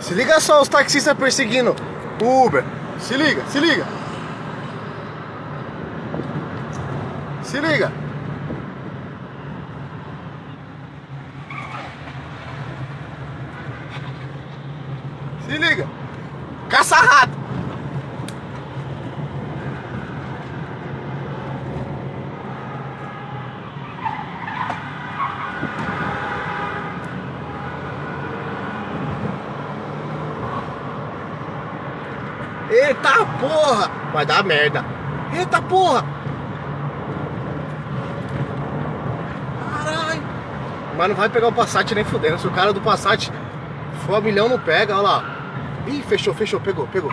Se liga só os taxistas perseguindo o Uber. Se liga, se liga. Se liga. Se liga. Caça-rato. Eita porra! Vai dar merda. Eita porra! Caralho! Mas não vai pegar o Passat nem fudendo. Se o cara do Passat for a milhão, não pega. Olha lá. Ih, fechou, fechou. Pegou, pegou.